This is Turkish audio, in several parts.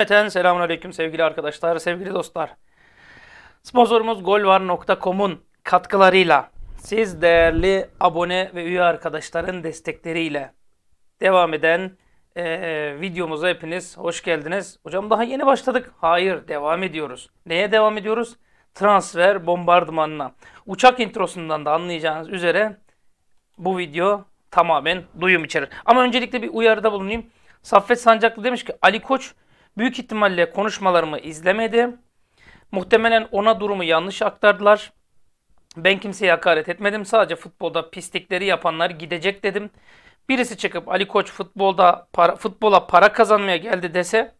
Cümleten selamun aleyküm sevgili arkadaşlar, sevgili dostlar. Sponsorumuz golvar.com'un katkılarıyla, siz değerli abone ve üye arkadaşların destekleriyle devam eden eee videomuza hepiniz hoş geldiniz. Hocam daha yeni başladık. Hayır, devam ediyoruz. Neye devam ediyoruz? Transfer bombardımanına. Uçak introsundan da anlayacağınız üzere bu video tamamen duyum içerir. Ama öncelikle bir uyarıda bulunayım. Saffet Sancaklı demiş ki Ali Koç büyük ihtimalle konuşmalarımı izlemedi. Muhtemelen ona durumu yanlış aktardılar. Ben kimseye hakaret etmedim. Sadece futbolda pislikleri yapanlar gidecek dedim. Birisi çıkıp Ali Koç futbolda para, futbola para kazanmaya geldi dese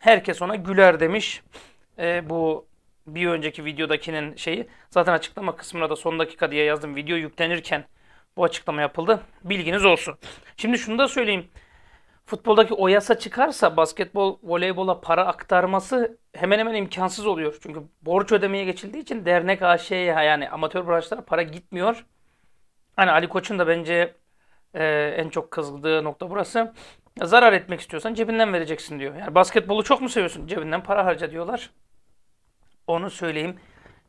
herkes ona güler demiş. Ee, bu bir önceki videodakinin şeyi. Zaten açıklama kısmına da son dakika diye yazdım. Video yüklenirken bu açıklama yapıldı. Bilginiz olsun. Şimdi şunu da söyleyeyim. Futboldaki o yasa çıkarsa basketbol, voleybola para aktarması hemen hemen imkansız oluyor. Çünkü borç ödemeye geçildiği için dernek AŞ'ye yani amatör branşlara para gitmiyor. Hani Ali Koç'un da bence e, en çok kızdığı nokta burası. Zarar etmek istiyorsan cebinden vereceksin diyor. Yani basketbolu çok mu seviyorsun? Cebinden para harca diyorlar. Onu söyleyeyim.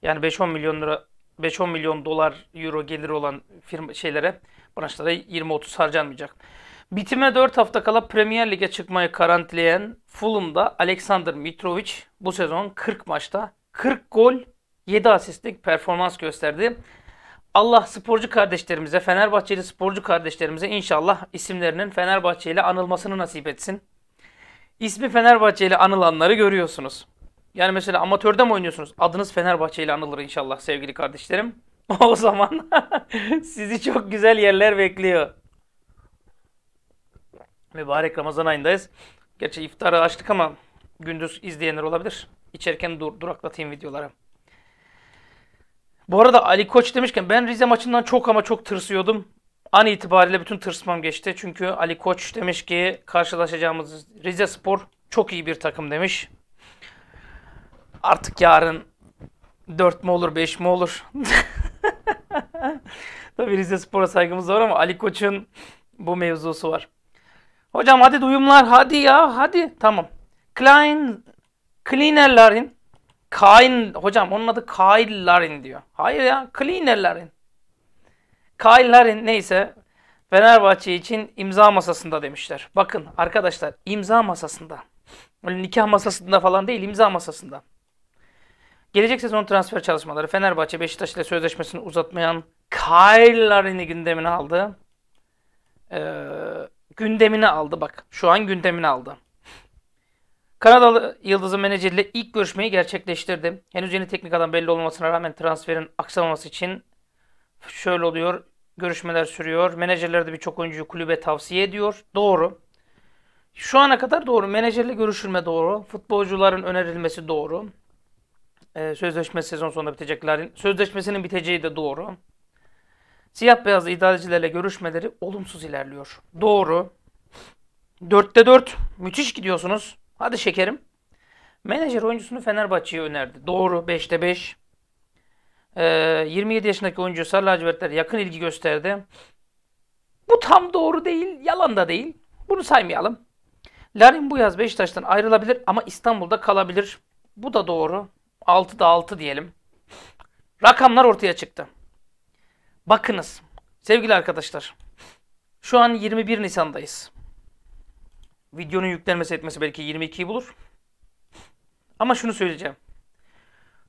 Yani 5-10 milyon lira 5-10 milyon dolar euro gelir olan firma şeylere branşlara 20-30 harcanmayacak. Bitime 4 hafta kala Premier Lig'e çıkmayı garantileyen Fulham'da Alexander Mitrovic bu sezon 40 maçta 40 gol 7 asistlik performans gösterdi. Allah sporcu kardeşlerimize, Fenerbahçeli sporcu kardeşlerimize inşallah isimlerinin Fenerbahçe ile anılmasını nasip etsin. İsmi Fenerbahçe ile anılanları görüyorsunuz. Yani mesela amatörde mi oynuyorsunuz? Adınız Fenerbahçe ile anılır inşallah sevgili kardeşlerim. O zaman sizi çok güzel yerler bekliyor. Mübarek Ramazan ayındayız. Gerçi iftarı açtık ama gündüz izleyenler olabilir. İçerken dur, duraklatayım videoları. Bu arada Ali Koç demişken ben Rize maçından çok ama çok tırsıyordum. An itibariyle bütün tırsmam geçti. Çünkü Ali Koç demiş ki karşılaşacağımız Rize Spor çok iyi bir takım demiş. Artık yarın 4 mü olur 5 mi olur? Tabii Rize Spor'a saygımız var ama Ali Koç'un bu mevzusu var. Hocam hadi duyumlar hadi ya hadi tamam. Klein Cleaner'ların Kain hocam onun adı Kyle Larin diyor. Hayır ya Cleaner'ların. Kyle Larin neyse Fenerbahçe için imza masasında demişler. Bakın arkadaşlar imza masasında. Öyle nikah masasında falan değil imza masasında. Gelecek sezon transfer çalışmaları Fenerbahçe Beşiktaş ile sözleşmesini uzatmayan Kyle Larin'i gündemine aldı. Ee, gündemine aldı bak. Şu an gündemine aldı. Kanadalı Yıldız'ın menajeriyle ilk görüşmeyi gerçekleştirdi. Henüz yeni teknik adam belli olmamasına rağmen transferin aksamaması için şöyle oluyor. Görüşmeler sürüyor. Menajerler de birçok oyuncuyu kulübe tavsiye ediyor. Doğru. Şu ana kadar doğru. Menajerle görüşülme doğru. Futbolcuların önerilmesi doğru. Ee, sözleşme sezon sonunda biteceklerin. Sözleşmesinin biteceği de doğru. Siyah beyaz idarecilerle görüşmeleri olumsuz ilerliyor. Doğru. 4'te 4. Müthiş gidiyorsunuz. Hadi şekerim. Menajer oyuncusunu Fenerbahçe'ye önerdi. Doğru. 5'te 5. Ee, 27 yaşındaki oyuncu Sarı Lacivertler yakın ilgi gösterdi. Bu tam doğru değil. Yalan da değil. Bunu saymayalım. Larin bu yaz Beşiktaş'tan ayrılabilir ama İstanbul'da kalabilir. Bu da doğru. 6'da 6 diyelim. Rakamlar ortaya çıktı. Bakınız sevgili arkadaşlar. Şu an 21 Nisan'dayız. Videonun yüklenmesi etmesi belki 22'yi bulur. Ama şunu söyleyeceğim.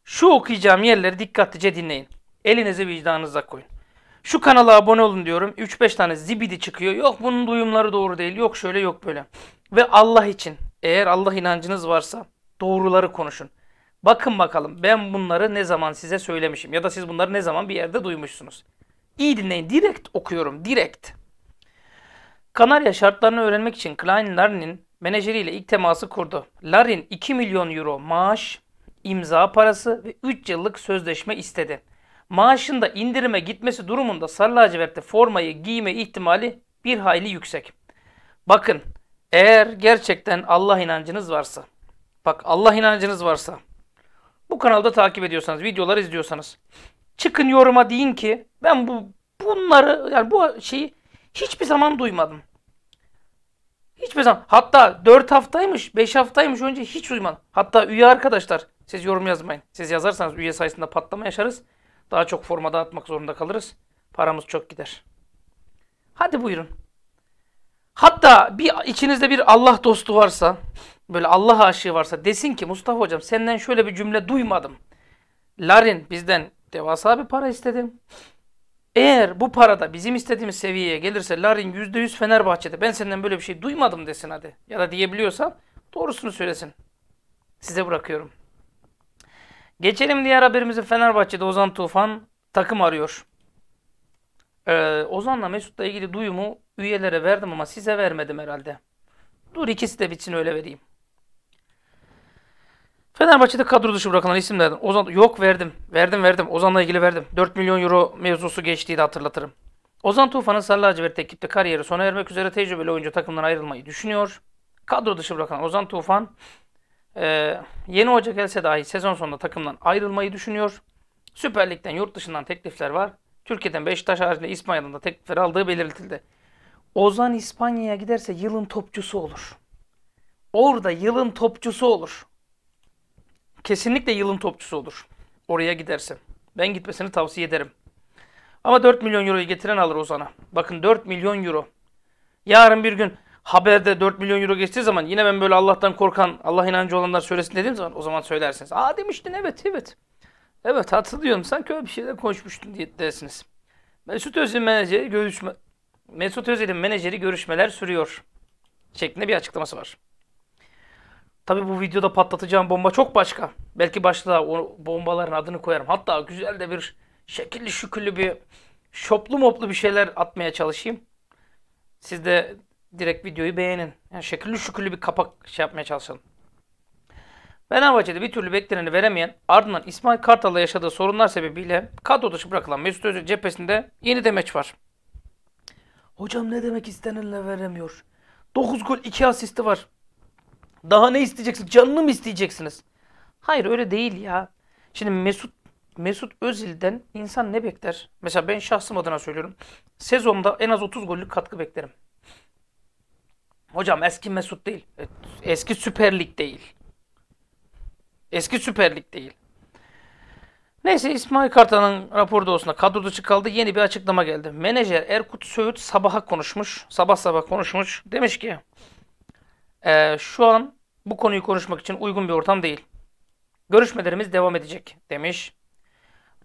Şu okuyacağım yerleri dikkatlice dinleyin. Elinizi vicdanınıza koyun. Şu kanala abone olun diyorum. 3-5 tane zibidi çıkıyor. Yok bunun duyumları doğru değil. Yok şöyle yok böyle. Ve Allah için eğer Allah inancınız varsa doğruları konuşun. Bakın bakalım ben bunları ne zaman size söylemişim ya da siz bunları ne zaman bir yerde duymuşsunuz. İyi dinleyin. Direkt okuyorum. Direkt. Kanarya şartlarını öğrenmek için Klein Larin'in menajeriyle ilk teması kurdu. Larin 2 milyon euro maaş, imza parası ve 3 yıllık sözleşme istedi. Maaşında indirime gitmesi durumunda sarı lacivertte formayı giyme ihtimali bir hayli yüksek. Bakın eğer gerçekten Allah inancınız varsa, bak Allah inancınız varsa, bu kanalda takip ediyorsanız, videoları izliyorsanız, çıkın yoruma deyin ki ben bu bunları yani bu şeyi hiçbir zaman duymadım. Hiçbir zaman. Hatta 4 haftaymış, 5 haftaymış önce hiç uyumadım. Hatta üye arkadaşlar siz yorum yazmayın. Siz yazarsanız üye sayısında patlama yaşarız. Daha çok forma dağıtmak zorunda kalırız. Paramız çok gider. Hadi buyurun. Hatta bir içinizde bir Allah dostu varsa, böyle Allah aşığı varsa desin ki Mustafa hocam senden şöyle bir cümle duymadım. Larin bizden devasa bir para istedim. Eğer bu parada bizim istediğimiz seviyeye gelirse Larin %100 Fenerbahçe'de ben senden böyle bir şey duymadım desin hadi. Ya da diyebiliyorsa doğrusunu söylesin. Size bırakıyorum. Geçelim diğer haberimize Fenerbahçe'de Ozan Tufan takım arıyor. Ee, Ozan'la Mesut'la ilgili duyumu üyelere verdim ama size vermedim herhalde. Dur ikisi de bitsin öyle vereyim. Fenerbahçe'de kadro dışı bırakılan isimlerden Ozan yok verdim. Verdim verdim. Ozan'la ilgili verdim. 4 milyon euro mevzusu geçtiği de hatırlatırım. Ozan Tufan'ın Sarı Lacivert ekipte kariyeri sona ermek üzere tecrübeli oyuncu takımdan ayrılmayı düşünüyor. Kadro dışı bırakan Ozan Tufan e, yeni hoca gelse dahi sezon sonunda takımdan ayrılmayı düşünüyor. Süper Lig'den yurt dışından teklifler var. Türkiye'den Beşiktaş haricinde İspanya'dan da teklifler aldığı belirtildi. Ozan İspanya'ya giderse yılın topçusu olur. Orada yılın topçusu olur. Kesinlikle yılın topçusu olur. Oraya giderse. Ben gitmesini tavsiye ederim. Ama 4 milyon euroyu getiren alır Ozan'a. Bakın 4 milyon euro. Yarın bir gün haberde 4 milyon euro geçtiği zaman yine ben böyle Allah'tan korkan, Allah inancı olanlar söylesin dediğim zaman o zaman söylersiniz. Aa demiştin evet evet. Evet hatırlıyorum sanki öyle bir şeyler konuşmuştun diye dersiniz. Mesut Özil menajeri görüşme Mesut Özil'in menajeri görüşmeler sürüyor. Şeklinde bir açıklaması var. Tabi bu videoda patlatacağım bomba çok başka. Belki başlığa o bombaların adını koyarım. Hatta güzel de bir şekilli şüküllü bir şoplu moplu bir şeyler atmaya çalışayım. Siz de direkt videoyu beğenin. Yani şekilli şüküllü bir kapak şey yapmaya çalışalım. Fenerbahçe'de bir türlü bekleneni veremeyen ardından İsmail Kartal'la yaşadığı sorunlar sebebiyle kadro dışı bırakılan Mesut Özil cephesinde yeni demeç var. Hocam ne demek istenenle veremiyor? 9 gol 2 asisti var. Daha ne isteyeceksin? Canını mı isteyeceksiniz? Hayır öyle değil ya. Şimdi Mesut Mesut Özil'den insan ne bekler? Mesela ben şahsım adına söylüyorum. Sezonda en az 30 gollük katkı beklerim. Hocam eski Mesut değil. Eski Süper Lig değil. Eski Süper Lig değil. Neyse İsmail Kartal'ın rapor dosunda kadro dışı kaldı. Yeni bir açıklama geldi. Menajer Erkut Söğüt sabaha konuşmuş. Sabah sabah konuşmuş. Demiş ki e, şu an bu konuyu konuşmak için uygun bir ortam değil. Görüşmelerimiz devam edecek demiş.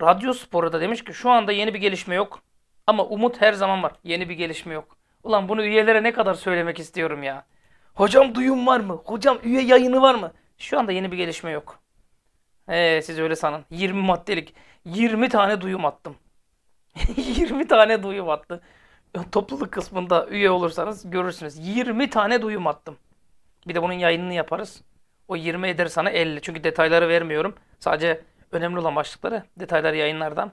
Radyo Spor'a da demiş ki şu anda yeni bir gelişme yok. Ama umut her zaman var. Yeni bir gelişme yok. Ulan bunu üyelere ne kadar söylemek istiyorum ya. Hocam duyum var mı? Hocam üye yayını var mı? Şu anda yeni bir gelişme yok. Ee, siz öyle sanın. 20 maddelik 20 tane duyum attım. 20 tane duyum attı. Topluluk kısmında üye olursanız görürsünüz. 20 tane duyum attım. Bir de bunun yayınını yaparız. O 20 eder sana 50. Çünkü detayları vermiyorum. Sadece önemli olan başlıkları. Detayları yayınlardan.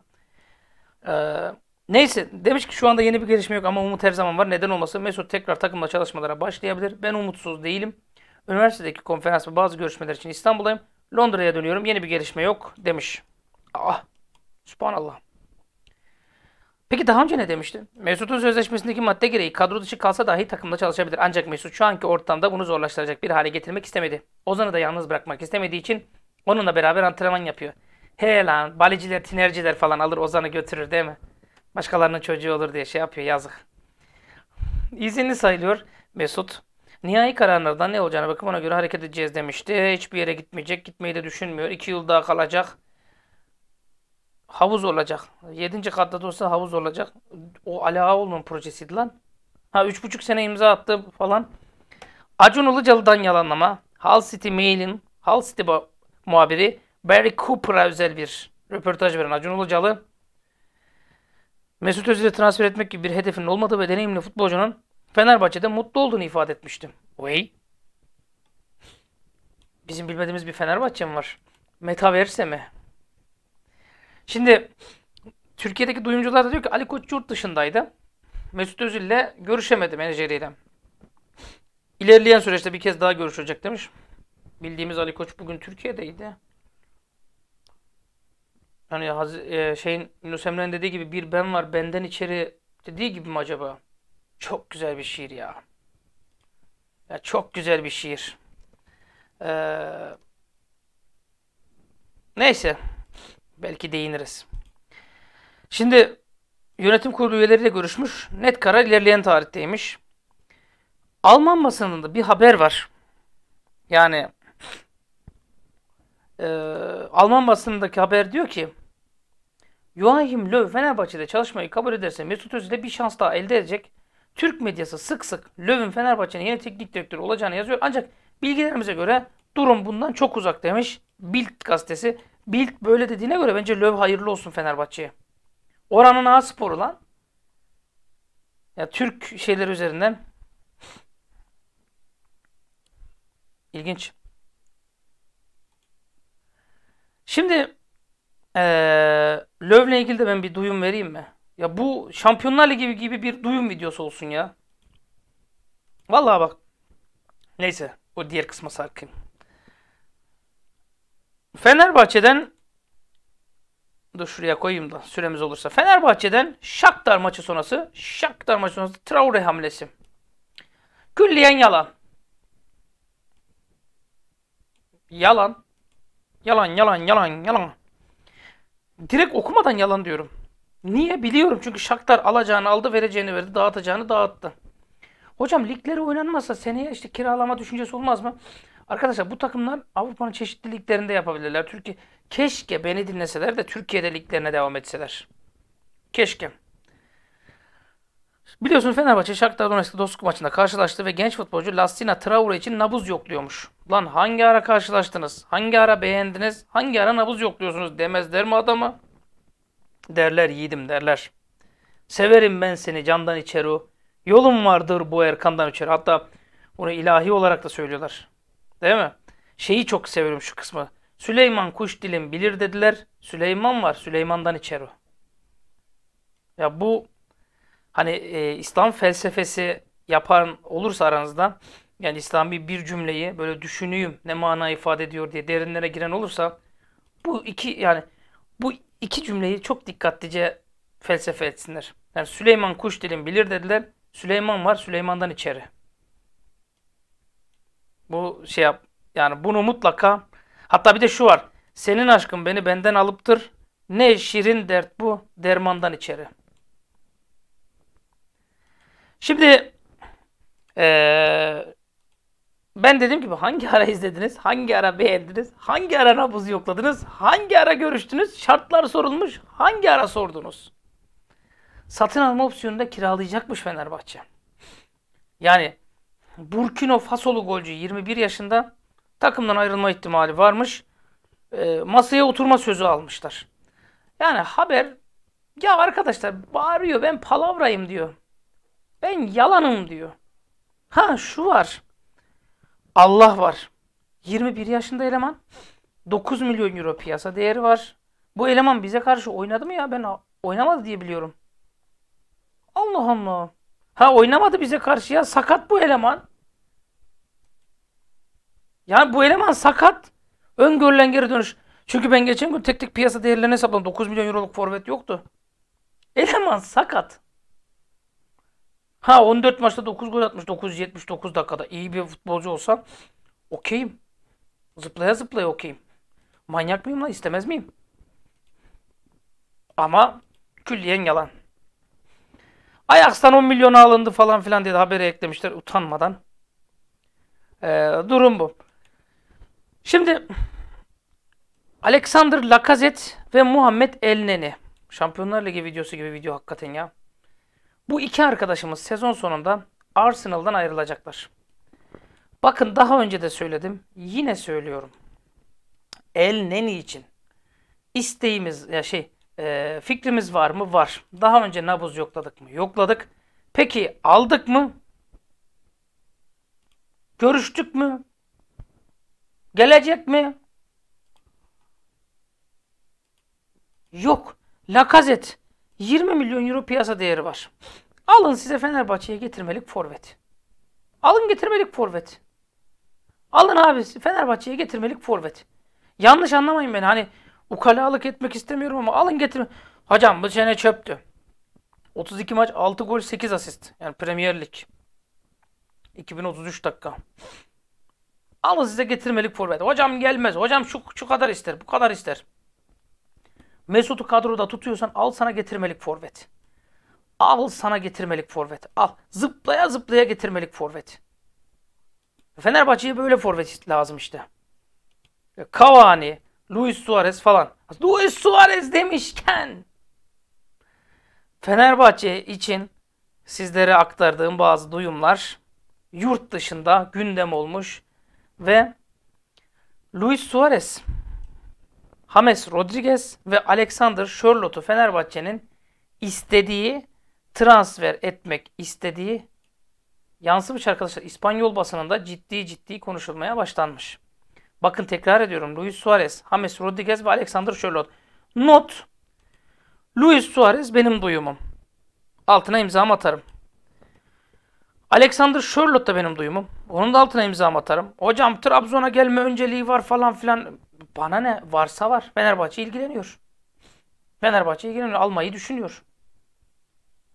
Ee, neyse. Demiş ki şu anda yeni bir gelişme yok ama umut her zaman var. Neden olmasın? Mesut tekrar takımla çalışmalara başlayabilir. Ben umutsuz değilim. Üniversitedeki konferans ve bazı görüşmeler için İstanbul'dayım. Londra'ya dönüyorum. Yeni bir gelişme yok demiş. Ah. Subhanallah. Peki daha önce ne demişti? Mesut'un sözleşmesindeki madde gereği kadro dışı kalsa dahi takımda çalışabilir. Ancak Mesut şu anki ortamda bunu zorlaştıracak bir hale getirmek istemedi. Ozan'ı da yalnız bırakmak istemediği için onunla beraber antrenman yapıyor. He lan baliciler, tinerciler falan alır Ozan'ı götürür değil mi? Başkalarının çocuğu olur diye şey yapıyor yazık. İzinli sayılıyor Mesut. Nihai kararlardan ne olacağına bakıp ona göre hareket edeceğiz demişti. Hiçbir yere gitmeyecek. Gitmeyi de düşünmüyor. İki yıl daha kalacak. Havuz olacak. Yedinci katta da olsa havuz olacak. O Ali Ağaoğlu'nun projesiydi lan. Ha üç buçuk sene imza attı falan. Acun Ilıcalı'dan yalanlama. Hull City Mail'in Hull City muhabiri Barry Cooper'a özel bir röportaj veren Acun Ilıcalı Mesut Özil'i transfer etmek gibi bir hedefinin olmadığı ve deneyimli futbolcunun Fenerbahçe'de mutlu olduğunu ifade etmiştim. Vay. Bizim bilmediğimiz bir Fenerbahçe mi var? Metaverse mi? Şimdi Türkiye'deki duyumcular da diyor ki Ali Koç yurt dışındaydı. Mesut Özil'le görüşemedi menajeriyle. İlerleyen süreçte bir kez daha görüşecek demiş. Bildiğimiz Ali Koç bugün Türkiye'deydi. Hani e, şeyin Yunus Emre'nin dediği gibi bir ben var benden içeri dediği gibi mi acaba? Çok güzel bir şiir ya. Ya çok güzel bir şiir. Ee, neyse. Belki değiniriz. Şimdi yönetim kurulu üyeleriyle görüşmüş. Net karar ilerleyen tarihteymiş. Alman basınında bir haber var. Yani e, Alman basınındaki haber diyor ki Joachim Löw Fenerbahçe'de çalışmayı kabul ederse Mesut Özil ile bir şans daha elde edecek. Türk medyası sık sık Löw'ün Fenerbahçe'nin yeni teknik direktörü olacağını yazıyor. Ancak bilgilerimize göre durum bundan çok uzak demiş Bild gazetesi. Bild böyle dediğine göre bence Löw hayırlı olsun Fenerbahçe'ye. Oranın A sporu lan. Ya Türk şeyler üzerinden. İlginç. Şimdi ee, Löv'le ilgili de ben bir duyum vereyim mi? Ya bu Şampiyonlar Ligi gibi, bir duyum videosu olsun ya. Vallahi bak. Neyse. O diğer kısma sarkayım. Fenerbahçe'den Dur şuraya koyayım da süremiz olursa. Fenerbahçe'den Shakhtar maçı sonrası Shakhtar maçı sonrası Traore hamlesi. Külliyen yalan. Yalan. Yalan yalan yalan yalan. Direkt okumadan yalan diyorum. Niye? Biliyorum çünkü Shakhtar alacağını aldı, vereceğini verdi, dağıtacağını dağıttı. Hocam ligleri oynanmazsa seneye işte kiralama düşüncesi olmaz mı? Arkadaşlar bu takımlar Avrupa'nın çeşitli liglerinde yapabilirler. Türkiye keşke beni dinleseler de Türkiye'de liglerine devam etseler. Keşke. Biliyorsun Fenerbahçe Shakhtar Donetsk dostluk maçında karşılaştı ve genç futbolcu Lastina Traore için nabız yokluyormuş. Lan hangi ara karşılaştınız? Hangi ara beğendiniz? Hangi ara nabız yokluyorsunuz demezler mi adama? Derler yiğidim derler. Severim ben seni candan içeri. Yolum vardır bu Erkan'dan içeri. Hatta bunu ilahi olarak da söylüyorlar. Değil mi? Şeyi çok seviyorum şu kısmı. Süleyman kuş dilim bilir dediler. Süleyman var. Süleyman'dan içeri. Ya bu hani e, İslam felsefesi yapan olursa aranızda yani İslami bir cümleyi böyle düşüneyim ne mana ifade ediyor diye derinlere giren olursa bu iki yani bu iki cümleyi çok dikkatlice felsefe etsinler. Yani Süleyman kuş dilim bilir dediler. Süleyman var Süleyman'dan içeri. Bu şey yap yani bunu mutlaka hatta bir de şu var. Senin aşkın beni benden alıptır. Ne şirin dert bu dermandan içeri. Şimdi ee, ben dediğim gibi hangi ara izlediniz? Hangi ara beğendiniz? Hangi ara nabız yokladınız? Hangi ara görüştünüz? Şartlar sorulmuş. Hangi ara sordunuz? Satın alma opsiyonunda kiralayacakmış Fenerbahçe. Yani Burkina Fasolu golcü 21 yaşında takımdan ayrılma ihtimali varmış. E, masaya oturma sözü almışlar. Yani haber ya arkadaşlar bağırıyor ben palavrayım diyor. Ben yalanım diyor. Ha şu var. Allah var. 21 yaşında eleman. 9 milyon euro piyasa değeri var. Bu eleman bize karşı oynadı mı ya? Ben oynamadı diye biliyorum. Allah Allah. Ha oynamadı bize karşı ya. Sakat bu eleman. Yani bu eleman sakat. Öngörülen geri dönüş. Çünkü ben geçen gün tek tek piyasa değerlerini hesapladım. 9 milyon euroluk forvet yoktu. Eleman sakat. Ha 14 maçta 9 gol atmış 979 dakikada. iyi bir futbolcu olsa okeyim. Zıplaya zıplaya okeyim. Manyak mıyım lan istemez miyim? Ama külliyen yalan. Ajax'tan 10 milyona alındı falan filan diye haberi eklemişler utanmadan. Ee, durum bu. Şimdi Alexander Lacazette ve Muhammed Elneni. Şampiyonlar Ligi videosu gibi video hakikaten ya. Bu iki arkadaşımız sezon sonunda Arsenal'dan ayrılacaklar. Bakın daha önce de söyledim. Yine söylüyorum. El Neni için isteğimiz ya şey e, fikrimiz var mı? Var. Daha önce nabız yokladık mı? Yokladık. Peki aldık mı? Görüştük mü? Gelecek mi? Yok. Lakazet 20 milyon euro piyasa değeri var. Alın size Fenerbahçe'ye getirmelik forvet. Alın getirmelik forvet. Alın abi Fenerbahçe'ye getirmelik forvet. Yanlış anlamayın beni. Hani ukalalık etmek istemiyorum ama alın getirme. Hocam bu sene çöptü. 32 maç 6 gol 8 asist. Yani Premier Lig. 2033 dakika. Alın size getirmelik forvet. Hocam gelmez. Hocam şu, şu kadar ister. Bu kadar ister. Mesut'u kadroda tutuyorsan al sana getirmelik forvet. Al sana getirmelik forvet. Al. Zıplaya zıplaya getirmelik forvet. Fenerbahçe'ye böyle forvet lazım işte. Cavani, Luis Suarez falan. Luis Suarez demişken Fenerbahçe için sizlere aktardığım bazı duyumlar yurt dışında gündem olmuş ve Luis Suarez, James Rodriguez ve Alexander Sörlot'u Fenerbahçe'nin istediği transfer etmek istediği yansımış arkadaşlar İspanyol basınında ciddi ciddi konuşulmaya başlanmış. Bakın tekrar ediyorum. Luis Suarez, James Rodriguez ve Alexander Sörlot. Not. Luis Suarez benim duyumum. Altına imzamı atarım. Alexander Sherlock da benim duyumum. Onun da altına imza atarım. Hocam Trabzon'a gelme önceliği var falan filan. Bana ne? Varsa var. Fenerbahçe ilgileniyor. Fenerbahçe ilgileniyor. Almayı düşünüyor.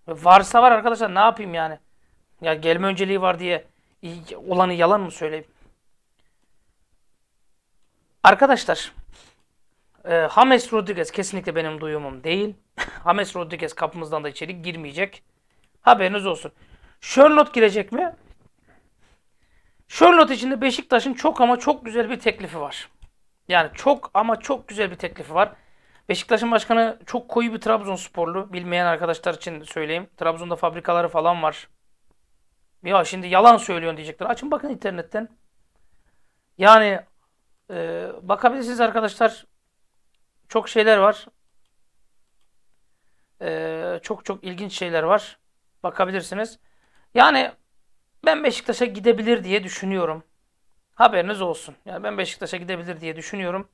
Varsa var arkadaşlar ne yapayım yani? Ya gelme önceliği var diye olanı yalan mı söyleyeyim? Arkadaşlar e, James Rodriguez kesinlikle benim duyumum değil. James Rodriguez kapımızdan da içeri girmeyecek. Haberiniz olsun. Charlotte girecek mi? Charlotte için de Beşiktaş'ın çok ama çok güzel bir teklifi var. Yani çok ama çok güzel bir teklifi var. Beşiktaş'ın başkanı çok koyu bir Trabzonsporlu. Bilmeyen arkadaşlar için söyleyeyim. Trabzon'da fabrikaları falan var. Ya şimdi yalan söylüyorsun diyecekler. Açın bakın internetten. Yani e, bakabilirsiniz arkadaşlar. Çok şeyler var. E, çok çok ilginç şeyler var. Bakabilirsiniz. Yani ben Beşiktaş'a gidebilir diye düşünüyorum. Haberiniz olsun. Yani ben Beşiktaş'a gidebilir diye düşünüyorum.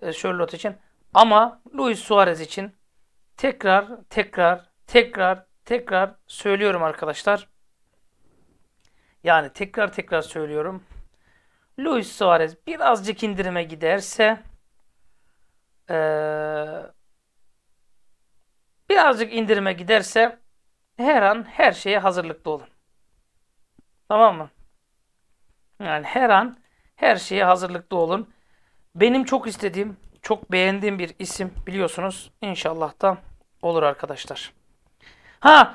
E, Charlotte için. Ama Luis Suarez için tekrar tekrar tekrar tekrar söylüyorum arkadaşlar. Yani tekrar tekrar söylüyorum. Luis Suarez birazcık indirime giderse ee, birazcık indirime giderse her an her şeye hazırlıklı olun. Tamam mı? Yani her an her şeye hazırlıklı olun. Benim çok istediğim, çok beğendiğim bir isim biliyorsunuz. İnşallah da olur arkadaşlar. Ha,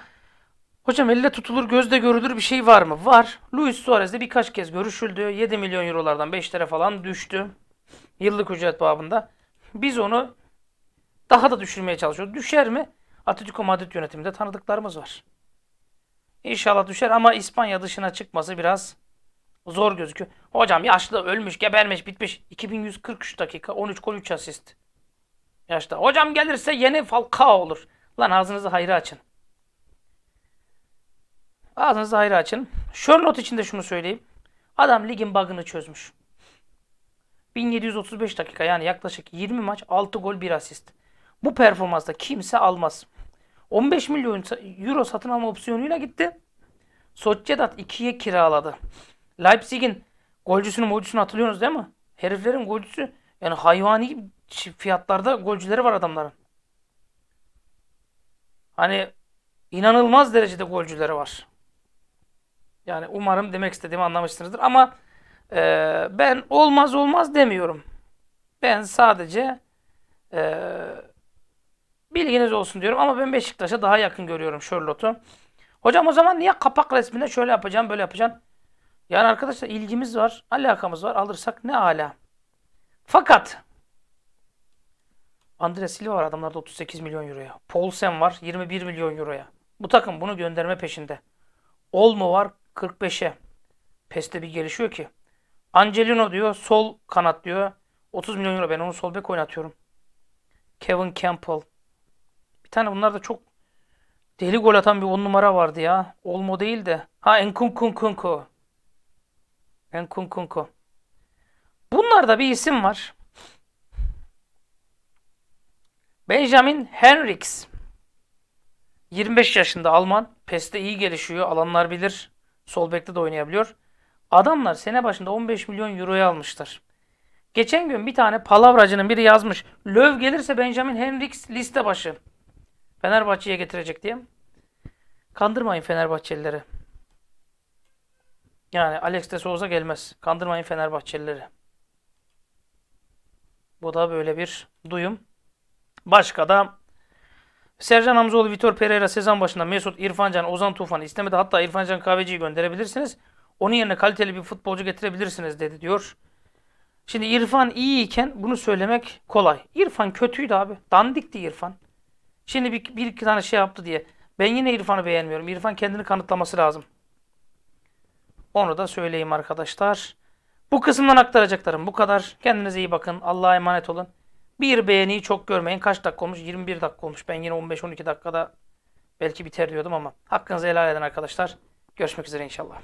hocam elle tutulur, gözde görülür bir şey var mı? Var. Luis Suarez'de birkaç kez görüşüldü. 7 milyon eurolardan 5 lira falan düştü. Yıllık ücret babında. Biz onu daha da düşürmeye çalışıyoruz. Düşer mi? Atletico Madrid yönetiminde tanıdıklarımız var. İnşallah düşer ama İspanya dışına çıkması biraz zor gözüküyor. Hocam yaşlı ölmüş, gebermiş, bitmiş. 2143 dakika, 13 gol 3 asist. Yaşta. Hocam gelirse yeni Falcao olur. Lan ağzınızı hayra açın. Ağzınızı hayra açın. Charlotte için de şunu söyleyeyim. Adam ligin bug'ını çözmüş. 1735 dakika yani yaklaşık 20 maç 6 gol 1 asist. Bu performansta kimse almaz. 15 milyon euro satın alma opsiyonuyla gitti. Sociedad 2'ye kiraladı. Leipzig'in golcüsünü golcüsünü hatırlıyorsunuz değil mi? Heriflerin golcüsü yani hayvani fiyatlarda golcüleri var adamların. Hani inanılmaz derecede golcüleri var. Yani umarım demek istediğimi anlamışsınızdır. Ama e, ben olmaz olmaz demiyorum. Ben sadece eee Bilginiz olsun diyorum ama ben Beşiktaş'a daha yakın görüyorum Charlotte'u. Hocam o zaman niye kapak resminde şöyle yapacağım böyle yapacağım? Yani arkadaşlar ilgimiz var, alakamız var. Alırsak ne ala. Fakat Andre Silva var adamlarda 38 milyon euroya. Paulsen var 21 milyon euroya. Bu takım bunu gönderme peşinde. Olmo var 45'e. Peste bir gelişiyor ki. Angelino diyor sol kanat diyor. 30 milyon euro ben onu sol bek oynatıyorum. Kevin Campbell bir tane bunlar da çok deli gol atan bir on numara vardı ya. Olmo değil de. Ha Enkunkunkunku. Enkunkunku. Bunlarda bir isim var. Benjamin Henriks. 25 yaşında Alman. PES'te iyi gelişiyor. Alanlar bilir. Sol bekte de oynayabiliyor. Adamlar sene başında 15 milyon euroya almışlar. Geçen gün bir tane palavracının biri yazmış. Löv gelirse Benjamin Henriks liste başı. Fenerbahçe'ye getirecek diye. Kandırmayın Fenerbahçelileri. Yani Alex de Souza gelmez. Kandırmayın Fenerbahçelileri. Bu da böyle bir duyum. Başka da Sercan Hamzoğlu, Vitor Pereira sezon başında Mesut, İrfancan, Ozan Tufan'ı istemedi. Hatta İrfancan Kahveci'yi gönderebilirsiniz. Onun yerine kaliteli bir futbolcu getirebilirsiniz dedi diyor. Şimdi İrfan iyiyken bunu söylemek kolay. İrfan kötüydü abi. Dandikti İrfan. Şimdi bir, bir iki tane şey yaptı diye. Ben yine İrfan'ı beğenmiyorum. İrfan kendini kanıtlaması lazım. Onu da söyleyeyim arkadaşlar. Bu kısımdan aktaracaklarım bu kadar. Kendinize iyi bakın. Allah'a emanet olun. Bir beğeniyi çok görmeyin. Kaç dakika olmuş? 21 dakika olmuş. Ben yine 15-12 dakikada belki biter diyordum ama hakkınızı helal edin arkadaşlar. Görüşmek üzere inşallah.